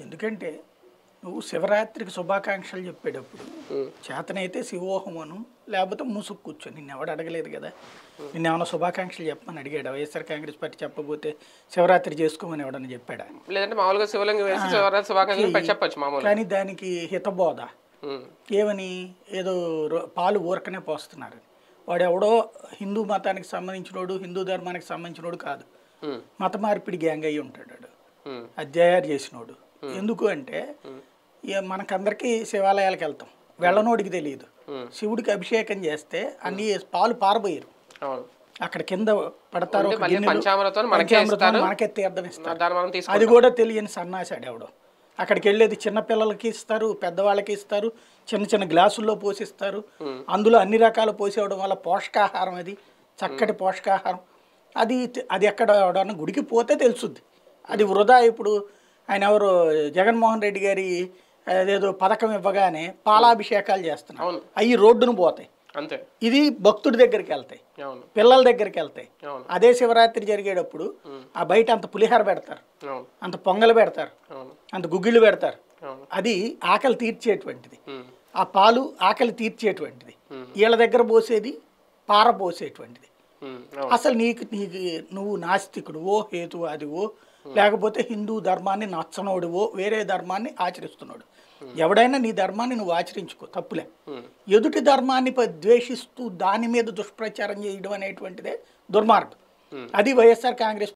ఎందుకంటే నువ్వు శివరాత్రికి శుభాకాంక్షలు చెప్పేటప్పుడు చేతనైతే శివోహం అను లేకపోతే ముసుగు కూర్చో. నిన్ను ఎవడు అడగలేదు కదా? నిన్ను ఏమైనా శుభాకాంక్షలు చెప్పమని అడిగాడు? వైఎస్ఆర్ కాంగ్రెస్ పార్టీ చెప్పబోతే శివరాత్రి చేసుకోమని ఎవడని చెప్పాడా? లేదంటే మామూలుగా శివలింగం వేసి శివరాత్రి శుభాకాంక్షలు పెట్టి చెప్పొచ్చు మామూలుగా. కానీ దానికి హితబోధ. ఏమని? ఏదో పాలు ఊరకనే పోస్తున్నారు. వాడు ఎవడో హిందూ మతానికి సంబంధించినోడు హిందూ ధర్మానికి సంబంధించినోడు కాదు. మత మార్పిడి గ్యాంగ్ అయి ఉంటాడు అధ్యాయాలు చేసినోడు. ఎందుకు అంటే మనకందరికీ శివాలయాలకు వెళ్తాం. వెళ్ళనోడికి తెలియదు. శివుడికి అభిషేకం చేస్తే అన్ని పాలు పారబోయరు. అక్కడ కింద పడతారు మనకే తీర్థం ఇస్తారు. అది కూడా తెలియని సన్నాసాడు ఎవడో అక్కడికి వెళ్ళేది చిన్న పిల్లలకి ఇస్తారు పెద్దవాళ్ళకి ఇస్తారు చిన్న చిన్న గ్లాసుల్లో పోసిస్తారు. అందులో అన్ని రకాలు పోసేవడం వల్ల పోషకాహారం అది. చక్కటి పోషకాహారం. అది అది ఎక్కడ ఎవడన్నా గుడికి పోతే తెలుసుద్ది. అది వృధా ఇప్పుడు. ఆయన ఎవరు? జగన్మోహన్ రెడ్డి గారి అదేదో పథకం ఇవ్వగానే పాలాభిషేకాలు చేస్తున్నారు. అవి రోడ్డును పోతాయి. అంతే. ఇది భక్తుడి దగ్గరికి వెళ్తాయి. పిల్లల దగ్గరికి వెళ్తాయి. అదే శివరాత్రి జరిగేటప్పుడు ఆ బయట అంత పులిహార పెడతారు. అంత పొంగలు పెడతారు. అంత గుగ్గిళ్ళు పెడతారు. అది ఆకలి తీర్చేటువంటిది. ఆ పాలు ఆకలి తీర్చేటువంటిది. వీళ్ళ దగ్గర పోసేది పార పోసేటువంటిది. అసలు నీకు నీకు నువ్వు నాస్తికుడువో హేతువాదివో లేకపోతే హిందూ ధర్మాన్ని నచ్చనోడువో వేరే ధర్మాన్ని ఆచరిస్తున్నాడు. ఎవడైనా నీ ధర్మాన్ని నువ్వు ఆచరించుకో తప్పులే. ఎదుటి ధర్మాన్ని ద్వేషిస్తూ దాని మీద దుష్ప్రచారం చేయడం అనేటువంటిదే దుర్మార్గం. అది వైఎస్ఆర్ కాంగ్రెస్